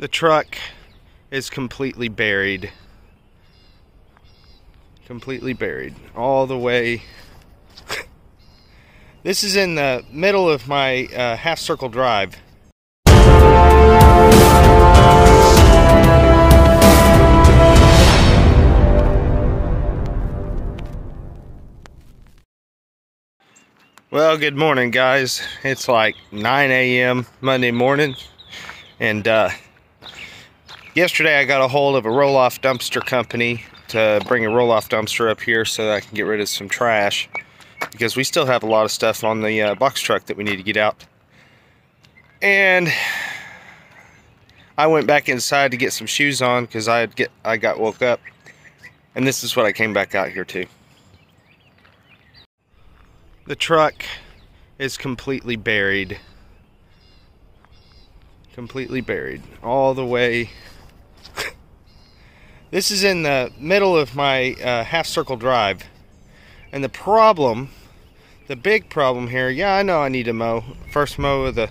The truck is completely buried. Completely buried. All the way. this is in the middle of my uh, half circle drive. Well, good morning, guys. It's like 9 a.m. Monday morning, and uh, yesterday I got a hold of a roll-off dumpster company to bring a roll-off dumpster up here so that I can get rid of some trash because we still have a lot of stuff on the uh, box truck that we need to get out. And I went back inside to get some shoes on because I get I got woke up, and this is what I came back out here to. The truck is completely buried. Completely buried. All the way. This is in the middle of my uh, half circle drive. And the problem, the big problem here, yeah, I know I need to mow. First mow of the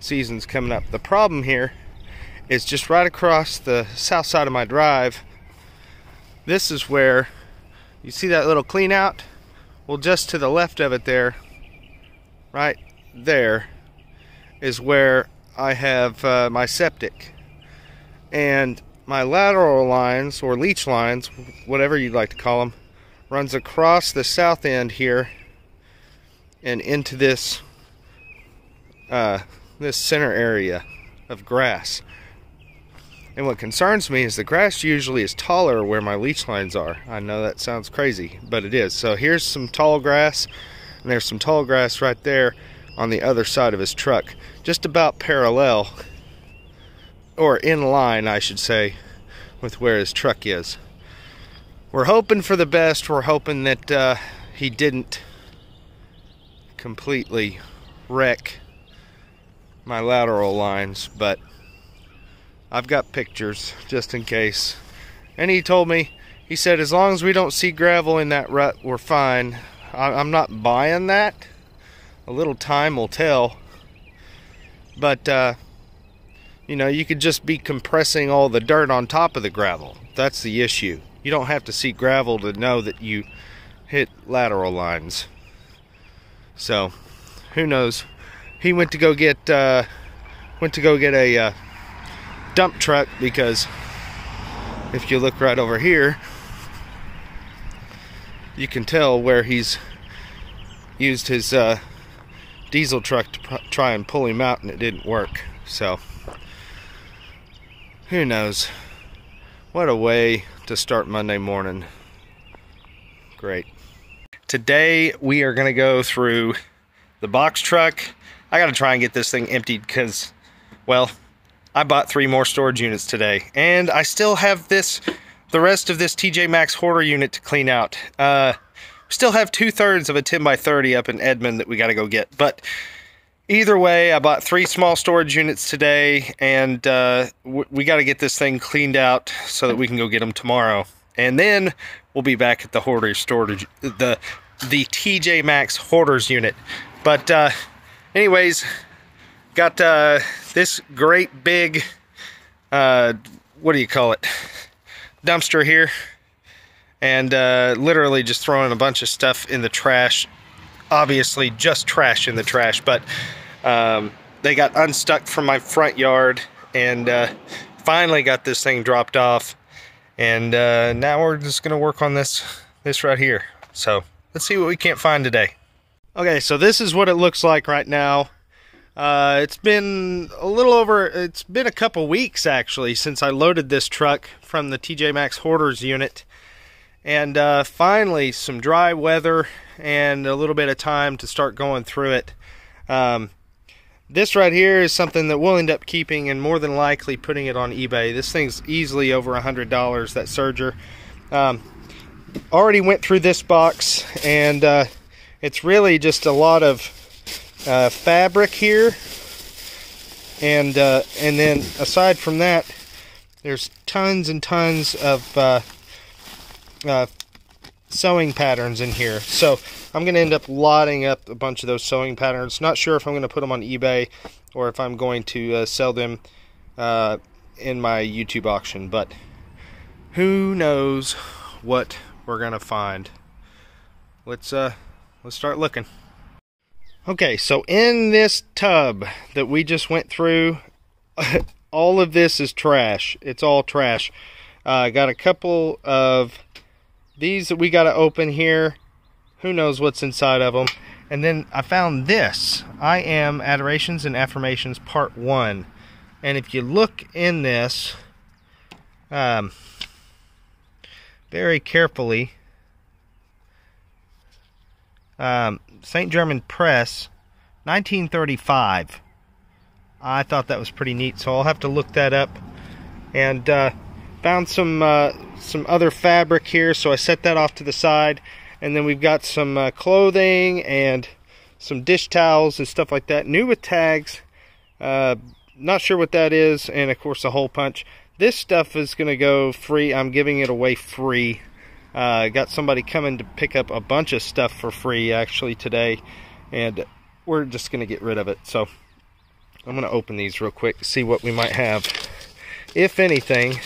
season's coming up. The problem here is just right across the south side of my drive. This is where you see that little clean out? Well, just to the left of it there, right there, is where I have uh, my septic. And my lateral lines, or leech lines, whatever you'd like to call them, runs across the south end here and into this uh, this center area of grass. And what concerns me is the grass usually is taller where my leech lines are. I know that sounds crazy, but it is. So here's some tall grass, and there's some tall grass right there on the other side of his truck, just about parallel, or in line, I should say, with where his truck is. We're hoping for the best. We're hoping that uh, he didn't completely wreck my lateral lines, but I've got pictures just in case. And he told me, he said, as long as we don't see gravel in that rut, we're fine. I'm not buying that. A little time will tell. But, uh, you know, you could just be compressing all the dirt on top of the gravel. That's the issue. You don't have to see gravel to know that you hit lateral lines. So, who knows? He went to go get, uh, went to go get a, uh, dump truck because if you look right over here, you can tell where he's used his uh, diesel truck to try and pull him out and it didn't work. So, who knows? What a way to start Monday morning. Great. Today we are going to go through the box truck. I got to try and get this thing emptied because, well, I bought three more storage units today, and I still have this, the rest of this TJ Maxx hoarder unit to clean out. Uh, still have two thirds of a 10 by 30 up in Edmond that we got to go get. But either way, I bought three small storage units today, and uh, we got to get this thing cleaned out so that we can go get them tomorrow. And then we'll be back at the hoarder storage, the the TJ Maxx hoarders unit. But uh, anyways, got uh, this great big, uh, what do you call it, dumpster here. And uh, literally just throwing a bunch of stuff in the trash. Obviously just trash in the trash, but um, they got unstuck from my front yard and uh, finally got this thing dropped off. And uh, now we're just gonna work on this, this right here. So let's see what we can't find today. Okay, so this is what it looks like right now. Uh, it's been a little over, it's been a couple weeks actually since I loaded this truck from the TJ Maxx Hoarders unit. And uh, finally, some dry weather and a little bit of time to start going through it. Um, this right here is something that we'll end up keeping and more than likely putting it on eBay. This thing's easily over a $100, that Serger. Um, already went through this box and uh, it's really just a lot of uh, fabric here. And, uh, and then aside from that, there's tons and tons of uh, uh, sewing patterns in here. So I'm going to end up lotting up a bunch of those sewing patterns. Not sure if I'm going to put them on eBay or if I'm going to uh, sell them uh, in my YouTube auction, but who knows what we're gonna find. Let's uh let's start looking. Okay, so in this tub that we just went through, all of this is trash. It's all trash. I uh, got a couple of these we got to open here. Who knows what's inside of them. And then I found this. I am Adorations and Affirmations Part 1. And if you look in this um, very carefully, um, St. Germain Press, 1935. I thought that was pretty neat, so I'll have to look that up. And uh, found some uh, some other fabric here, so I set that off to the side. And then we've got some uh, clothing and some dish towels and stuff like that. New with tags. Uh, not sure what that is. And of course, a hole punch. This stuff is going to go free. I'm giving it away free. Uh, got somebody coming to pick up a bunch of stuff for free actually today. And we're just going to get rid of it. So I'm going to open these real quick, see what we might have. If anything,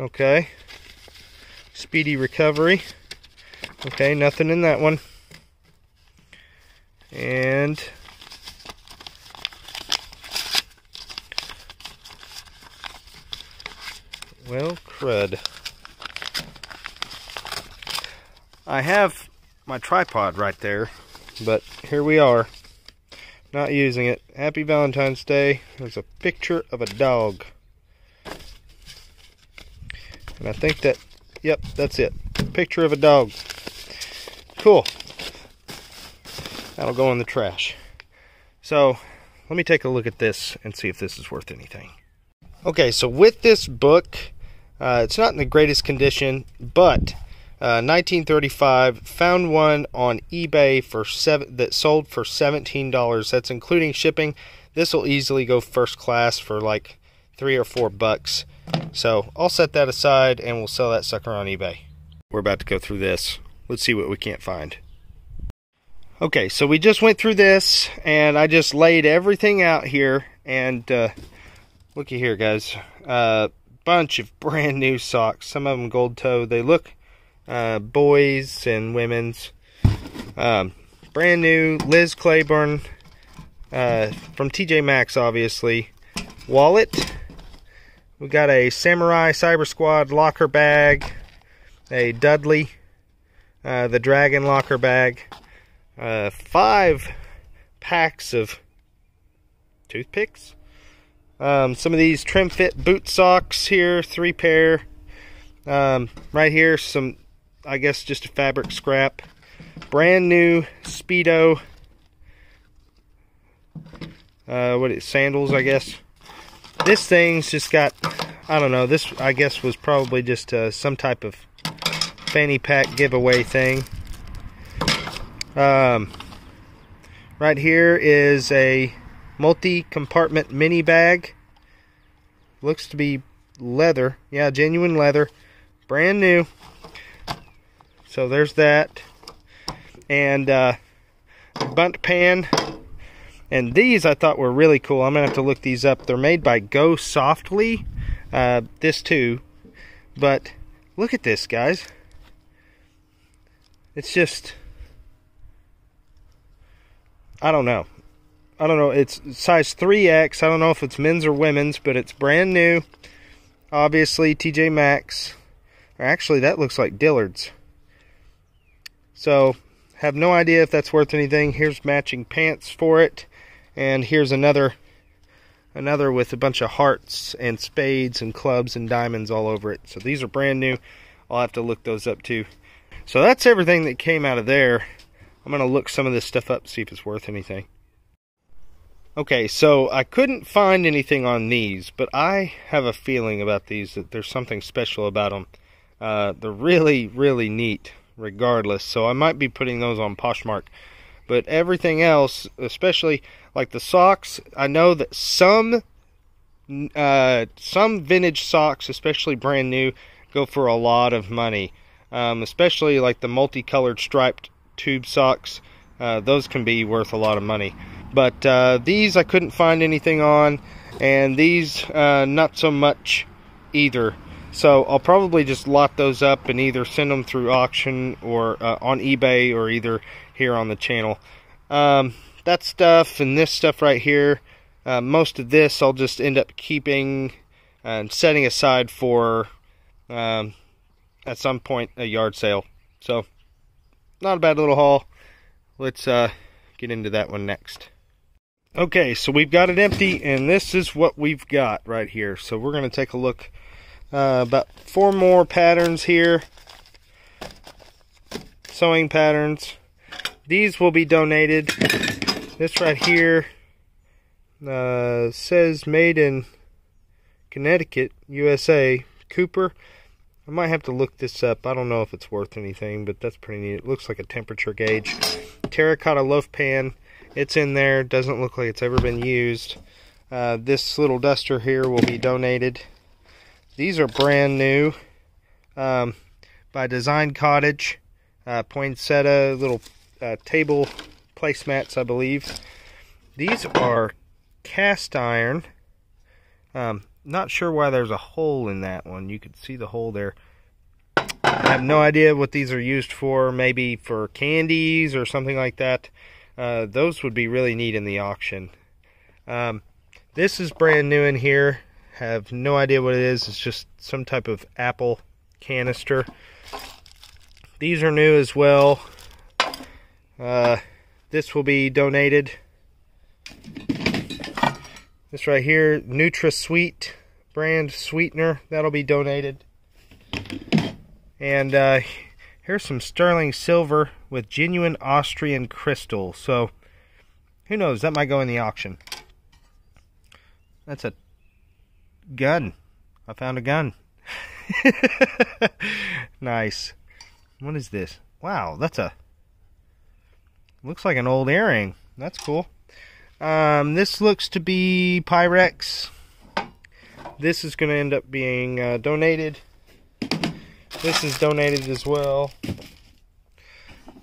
Okay. Speedy recovery. Okay, nothing in that one. And well, crud. I have my tripod right there, but here we are. Not using it. Happy Valentine's Day. There's a picture of a dog. And I think that, yep, that's it. Picture of a dog. Cool. That'll go in the trash. So, let me take a look at this and see if this is worth anything. Okay, so with this book, uh, it's not in the greatest condition, but uh, 1935 found one on eBay for seven that sold for $17. That's including shipping. This will easily go first class for like three or four bucks. So I'll set that aside and we'll sell that sucker on eBay. We're about to go through this. Let's see what we can't find. Okay, so we just went through this and I just laid everything out here and uh, looky here guys. A uh, bunch of brand new socks. Some of them gold toe. They look uh, boys and women's. Um, brand new Liz Claiborne uh, from TJ Maxx obviously. Wallet we got a Samurai Cyber Squad locker bag, a Dudley, uh, the Dragon locker bag, uh, five packs of toothpicks. Um, some of these trim fit boot socks here, three pair. Um, right here, some, I guess, just a fabric scrap. Brand new Speedo. Uh, what is sandals, I guess this thing's just got, I don't know, this I guess was probably just uh, some type of fanny pack giveaway thing. Um, right here is a multi-compartment mini bag. Looks to be leather. Yeah, genuine leather. Brand new. So there's that. And uh, Bundt pan and these I thought were really cool. I'm going to have to look these up. They're made by Go Softly. Uh, this too. But look at this, guys. It's just... I don't know. I don't know. It's size 3X. I don't know if it's men's or women's, but it's brand new. Obviously, TJ Maxx. Actually, that looks like Dillard's. So, have no idea if that's worth anything. Here's matching pants for it. And here's another another with a bunch of hearts and spades and clubs and diamonds all over it. So these are brand new. I'll have to look those up too. So that's everything that came out of there. I'm going to look some of this stuff up, see if it's worth anything. Okay, so I couldn't find anything on these, but I have a feeling about these that there's something special about them. Uh, they're really, really neat regardless, so I might be putting those on Poshmark. But everything else, especially like the socks, I know that some uh, some vintage socks, especially brand new, go for a lot of money. Um, especially like the multicolored striped tube socks. Uh, those can be worth a lot of money. But uh, these I couldn't find anything on, and these uh, not so much either. So I'll probably just lot those up and either send them through auction or uh, on eBay or either here on the channel. Um, that stuff and this stuff right here, uh, most of this I'll just end up keeping and setting aside for um, at some point a yard sale. So not a bad little haul. Let's uh, get into that one next. Okay, so we've got it empty, and this is what we've got right here. So we're going to take a look. Uh, about four more patterns here. Sewing patterns. These will be donated. This right here uh, says made in Connecticut, USA. Cooper. I might have to look this up. I don't know if it's worth anything, but that's pretty neat. It looks like a temperature gauge. Terracotta loaf pan. It's in there. Doesn't look like it's ever been used. Uh, this little duster here will be donated. These are brand new um, by Design Cottage. Uh, poinsettia little uh, table placemats, I believe. These are cast iron. Um, not sure why there's a hole in that one. You can see the hole there. I have no idea what these are used for. Maybe for candies or something like that. Uh, those would be really neat in the auction. Um, this is brand new in here. Have no idea what it is. It's just some type of apple canister. These are new as well. Uh, this will be donated. This right here, NutraSweet brand sweetener. That'll be donated. And uh, here's some sterling silver with genuine Austrian crystal. So, who knows? That might go in the auction. That's a gun. I found a gun. nice. What is this? Wow, that's a... Looks like an old earring. That's cool. Um, this looks to be Pyrex. This is going to end up being uh, donated. This is donated as well.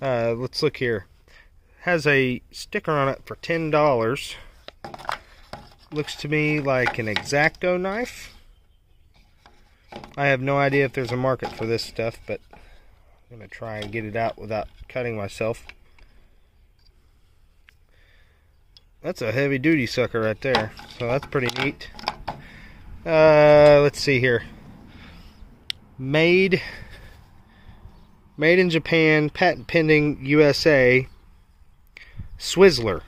Uh, let's look here. Has a sticker on it for $10. Looks to me like an X-Acto knife. I have no idea if there's a market for this stuff, but I'm going to try and get it out without cutting myself. That's a heavy duty sucker right there. So that's pretty neat. Uh, let's see here. Made Made in Japan, patent pending USA. Swizzler.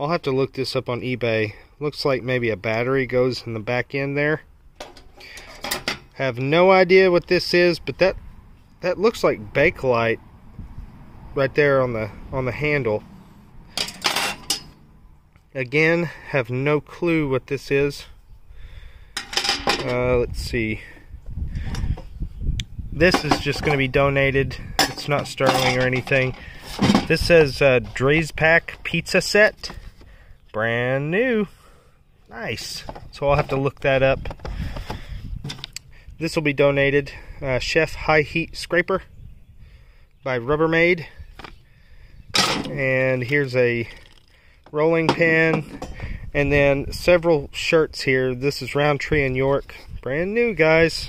I'll have to look this up on eBay. Looks like maybe a battery goes in the back end there. Have no idea what this is, but that that looks like Bakelite right there on the on the handle. Again, have no clue what this is. Uh, let's see. This is just going to be donated. It's not sterling or anything. This says uh, Dreizack Pizza Set. Brand new. Nice. So I'll have to look that up. This will be donated. Uh, Chef High Heat Scraper by Rubbermaid. And here's a rolling pin and then several shirts here. This is Roundtree & Yorke. Brand new, guys.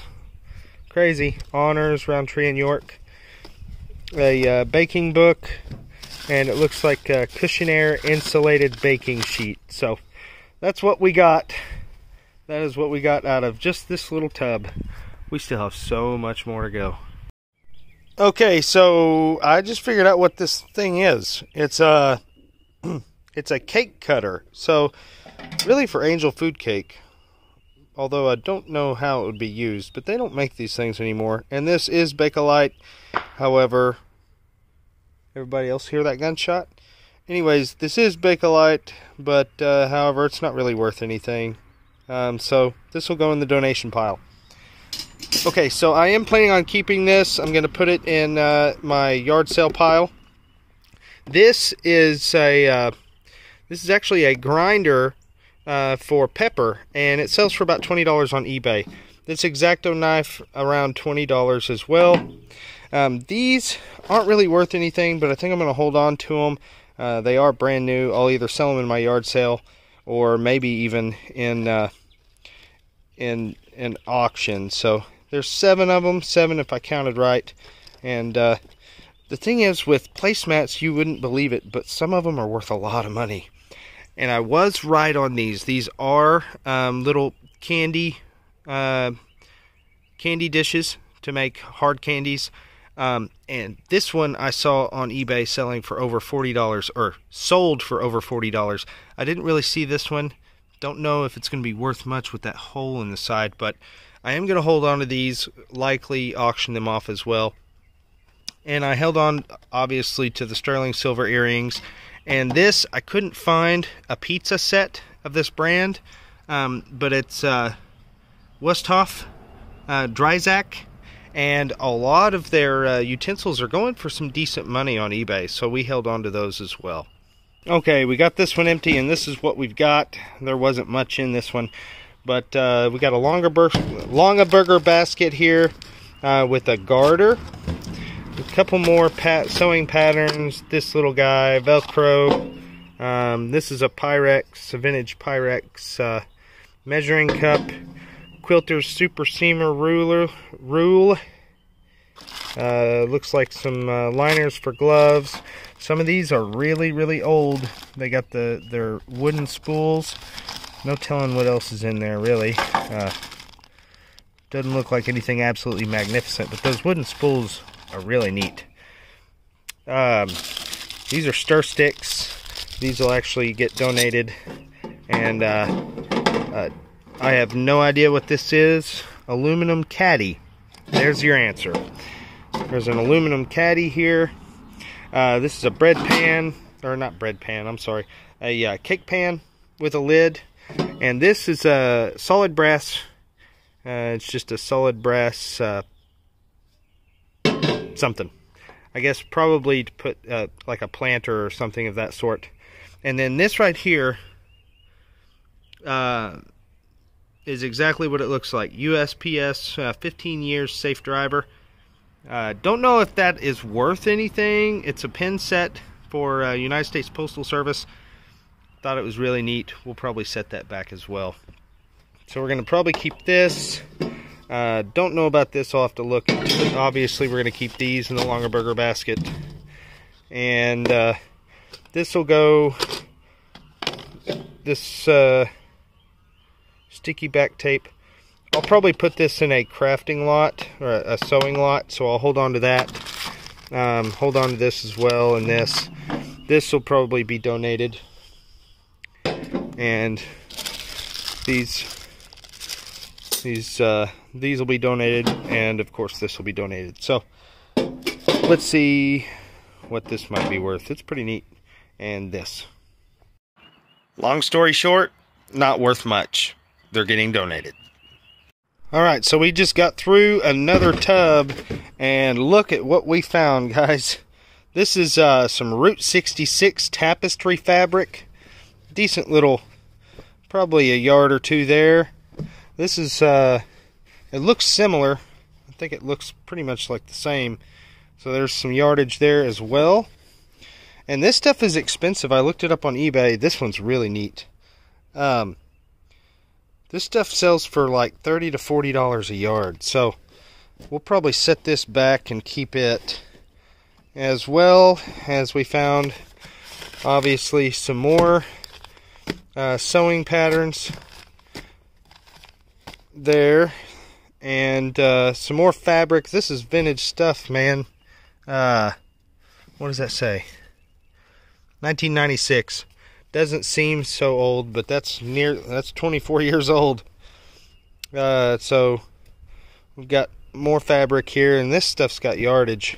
Crazy. Honors, Roundtree & Yorke. A uh, baking book. And it looks like uh, a cushion air insulated baking sheet. So, that's what we got. That is what we got out of just this little tub. We still have so much more to go. Okay, so I just figured out what this thing is. It's a it's a cake cutter. So really for angel food cake. Although I don't know how it would be used, but they don't make these things anymore. And this is Bakelite. However, everybody else hear that gunshot? Anyways, this is Bakelite, but uh, however, it's not really worth anything. Um, so this will go in the donation pile. Okay, so I am planning on keeping this. I'm going to put it in uh, my yard sale pile. This is a uh, this is actually a grinder uh, for pepper, and it sells for about $20 on eBay. This X-Acto knife around $20 as well. Um, these aren't really worth anything, but I think I'm going to hold on to them. Uh, they are brand new. I'll either sell them in my yard sale or maybe even in uh, in an auction. So there's seven of them, seven if I counted right. And uh, the thing is, with placemats, you wouldn't believe it, but some of them are worth a lot of money. And I was right on these. These are um, little candy uh, candy dishes to make hard candies. Um, and this one I saw on eBay selling for over $40 or sold for over $40. I didn't really see this one. Don't know if it's going to be worth much with that hole in the side, but I am going to hold on to these, likely auction them off as well. And I held on, obviously, to the sterling silver earrings. And this, I couldn't find a pizza set of this brand, um, but it's uh, Wüsthof uh, Dreizack and a lot of their uh, utensils are going for some decent money on eBay, so we held on to those as well. Okay, we got this one empty, and this is what we've got. There wasn't much in this one, but uh, we got a longer bur Longaberger basket here uh, with a garter. A couple more pat sewing patterns. This little guy, Velcro. Um, this is a Pyrex, a vintage Pyrex uh, measuring cup. Quilter's Super Seamer ruler rule. Uh, looks like some uh, liners for gloves. Some of these are really, really old. They got the their wooden spools. No telling what else is in there, really. Uh, doesn't look like anything absolutely magnificent, but those wooden spools are really neat. Um, these are stir sticks. These will actually get donated. And uh, uh I have no idea what this is. Aluminum caddy. There's your answer. There's an aluminum caddy here. Uh, this is a bread pan, or not bread pan, I'm sorry, a uh, cake pan with a lid. And this is a solid brass, uh, it's just a solid brass uh, something. I guess probably to put uh, like a planter or something of that sort. And then this right here, uh, is exactly what it looks like. USPS, uh, 15 years safe driver. Uh, don't know if that is worth anything. It's a pin set for uh, United States Postal Service. Thought it was really neat. We'll probably set that back as well. So we're going to probably keep this. Uh, don't know about this. I'll have to look Obviously, we're going to keep these in the Longaberger basket. And uh, this will go... This uh, sticky back tape. I'll probably put this in a crafting lot or a, sewing lot, so I'll hold on to that. Um, hold on to this as well, and this. This will probably be donated. And these these uh, these will be donated, and of course this will be donated. So let's see what this might be worth. It's pretty neat. And this. Long story short, not worth much they're getting donated. All right, so we just got through another tub, and look at what we found, guys. This is uh, some Route 66 tapestry fabric. Decent little, probably a yard or two there. This is, uh, it looks similar. I think it looks pretty much like the same. So there's some yardage there as well. And this stuff is expensive. I looked it up on eBay. This one's really neat. Um, this stuff sells for like 30 to 40 dollars a yard. So we'll probably set this back and keep it as well as we found obviously some more uh, sewing patterns there and uh, some more fabric. This is vintage stuff man. Uh, what does that say? 1996 doesn't seem so old, but that's near that's 24 years old. Uh, so we've got more fabric here, and this stuff's got yardage.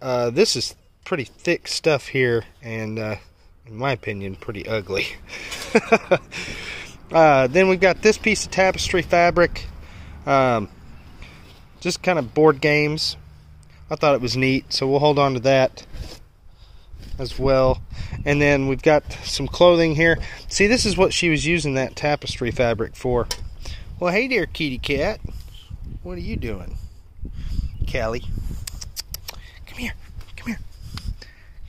Uh, this is pretty thick stuff here, and uh, in my opinion, pretty ugly. uh, then we've got this piece of tapestry fabric. Um, just kind of board games. I thought it was neat, so we'll hold on to that as well. And then we've got some clothing here. See, this is what she was using that tapestry fabric for. Well, hey there, kitty cat. What are you doing? Callie. Come here. Come here.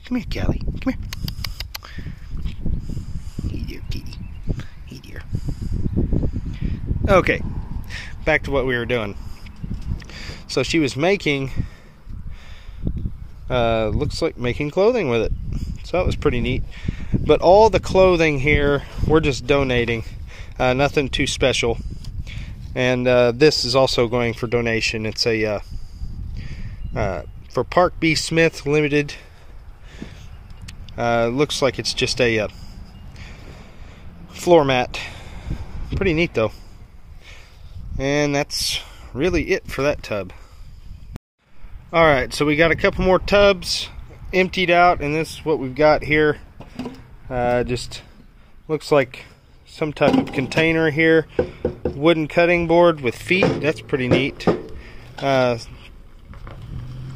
Come here, Kelly. Come here. Hey dear kitty. Hey dear. Okay, back to what we were doing. So she was making, uh, looks like making clothing with it. That was pretty neat. But all the clothing here, we're just donating. Uh, nothing too special. And uh, this is also going for donation. It's a uh, uh, for Park B. Smith Limited. Uh, looks like it's just a floor mat. Pretty neat though. And that's really it for that tub. Alright, so we got a couple more tubs emptied out, and this is what we've got here. Uh, just looks like some type of container here. Wooden cutting board with feet. That's pretty neat. A uh,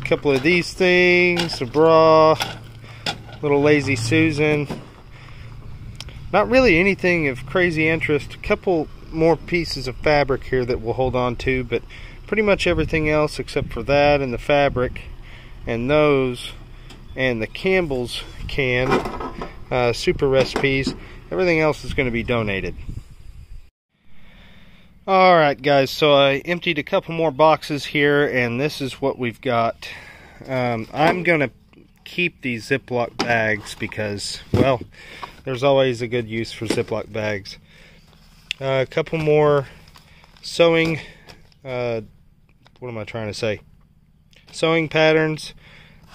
couple of these things. A bra. Little Lazy Susan. Not really anything of crazy interest. A couple more pieces of fabric here that we'll hold on to, but pretty much everything else except for that and the fabric and those and the Campbell's can uh, super recipes Everything else is going to be donated. Alright guys, so I emptied a couple more boxes here and this is what we've got. Um, I'm going to keep these Ziploc bags because, well, there's always a good use for Ziploc bags. Uh, a couple more sewing, uh, what am I trying to say? Sewing patterns.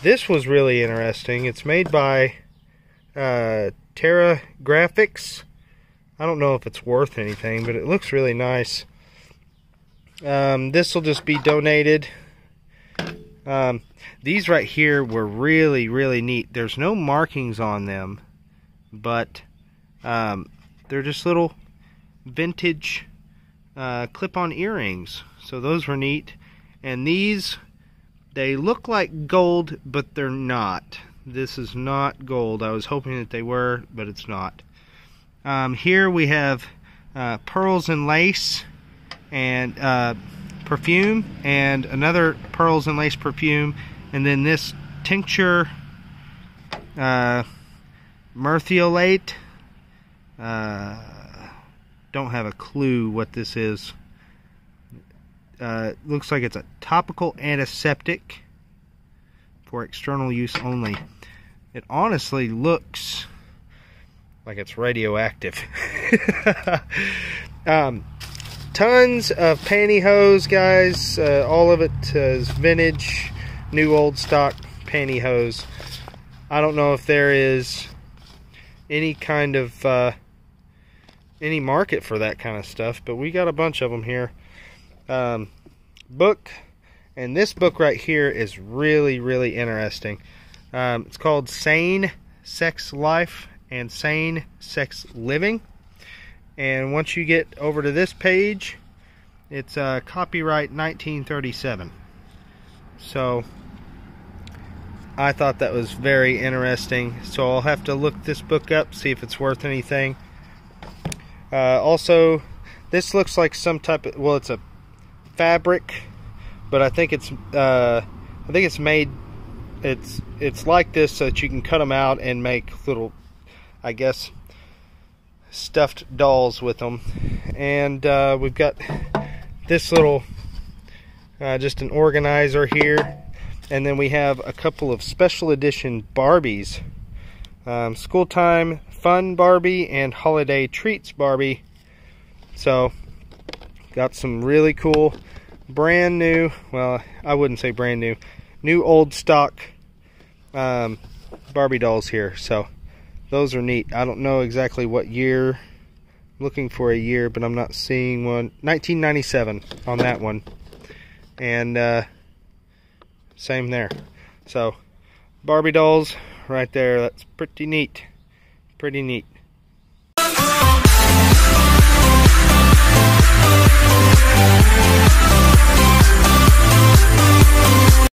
This was really interesting. It's made by uh, Terra Graphics. I don't know if it's worth anything, but it looks really nice. Um, this will just be donated. Um, these right here were really, really neat. There's no markings on them, but um, they're just little vintage uh, clip-on earrings. So those were neat. And these, they look like gold, but they're not. This is not gold. I was hoping that they were, but it's not. Um, here we have uh, pearls and lace and uh, perfume and another pearls and lace perfume and then this tincture uh, merthiolate uh, don't have a clue what this is uh, looks like it's a topical antiseptic for external use only. It honestly looks like it's radioactive. um, tons of pantyhose, guys. Uh, all of it is vintage, new old stock pantyhose. I don't know if there is any kind of uh, any market for that kind of stuff, but we got a bunch of them here. Um, book and this book right here is really, really interesting. Um, it's called Sane Sex Life and Sane Sex Living. And once you get over to this page, it's uh, copyright 1937. So I thought that was very interesting. So I'll have to look this book up, see if it's worth anything. Uh, also, this looks like some type of, well, it's a fabric but I think it's uh, I think it's made it's it's like this so that you can cut them out and make little I guess stuffed dolls with them and uh, we've got this little uh, just an organizer here. And then we have a couple of special edition Barbies. Um, school time fun Barbie and holiday treats Barbie. So got some really cool brand new, well, I wouldn't say brand new, new old stock um, Barbie dolls here. So those are neat. I don't know exactly what year. I'm looking for a year, but I'm not seeing one. 1997 on that one. And uh, same there. So Barbie dolls right there. That's pretty neat. Pretty neat.